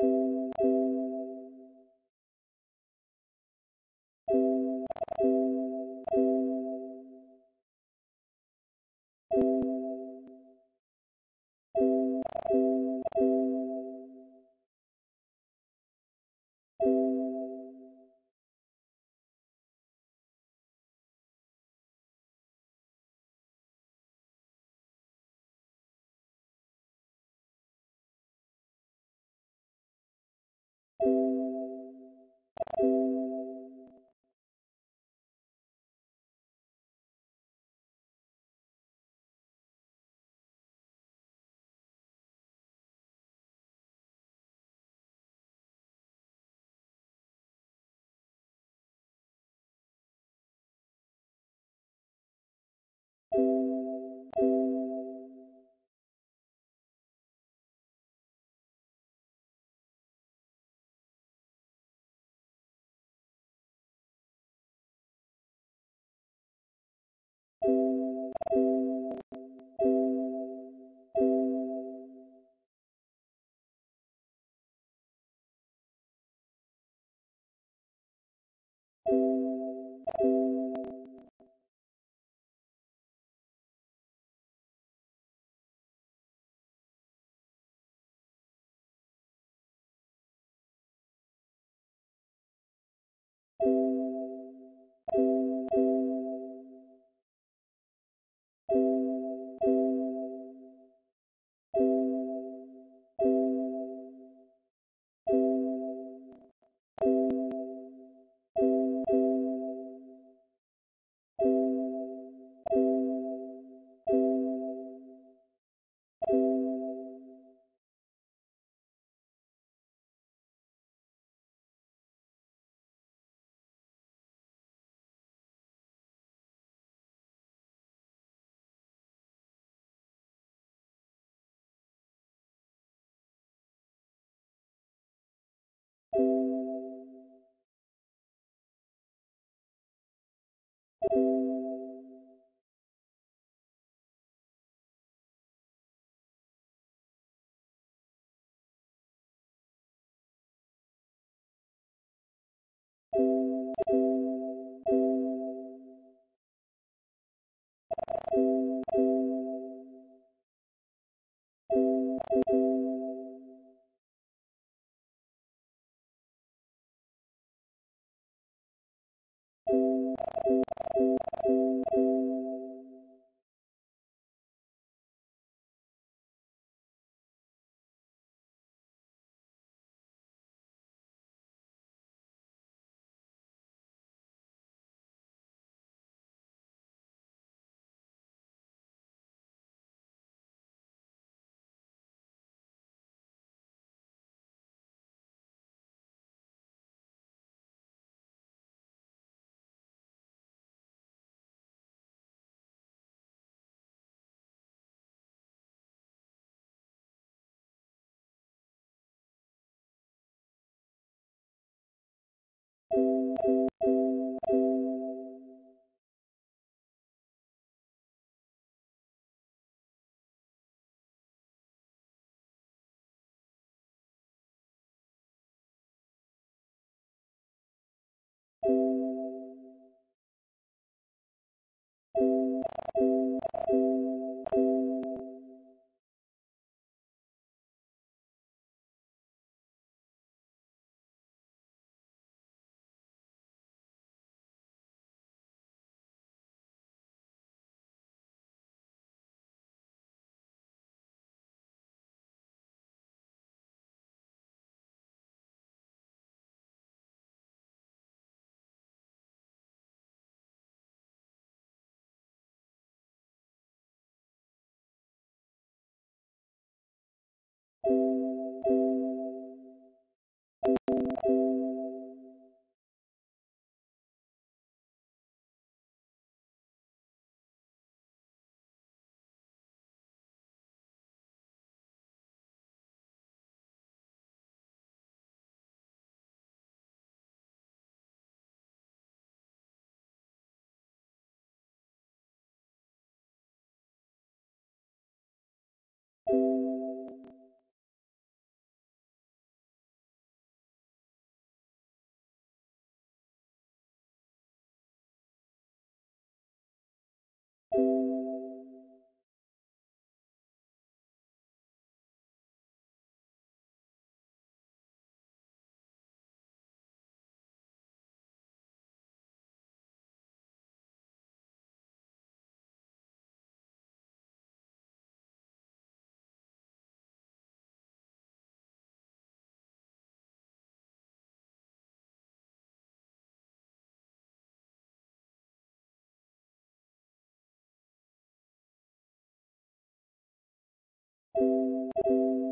Thank you. you Thank you. you.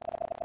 you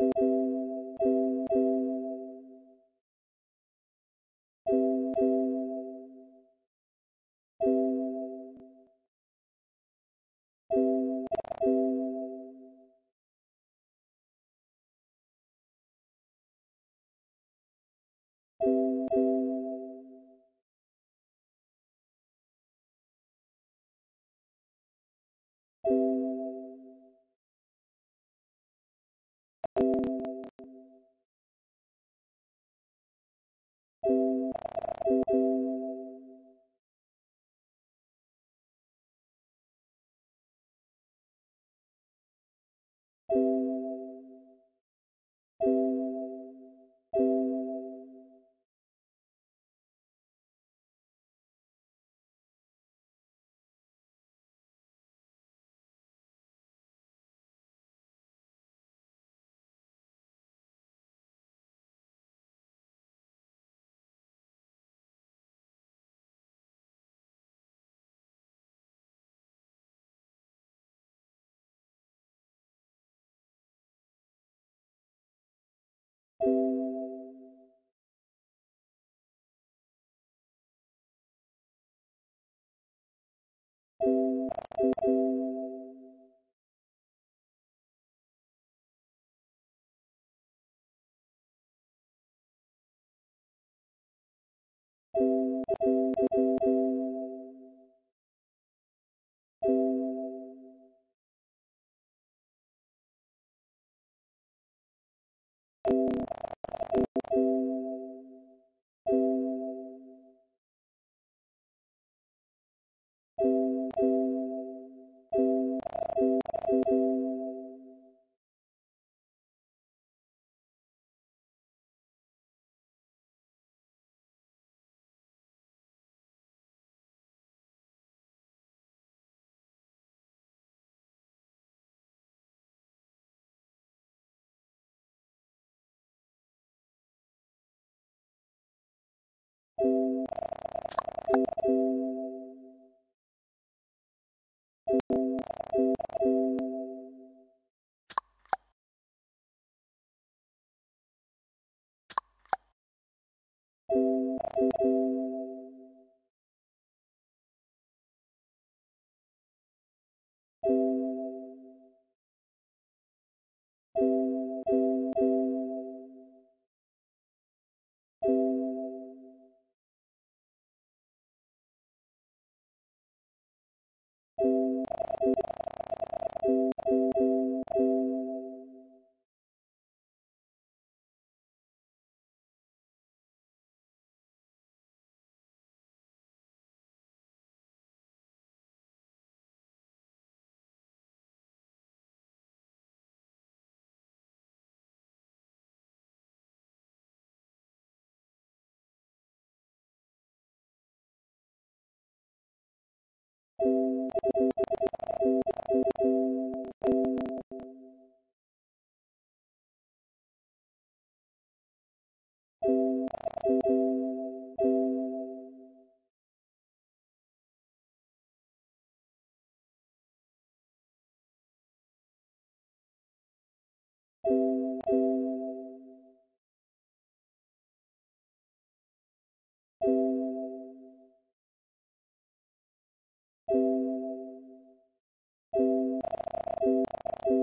you you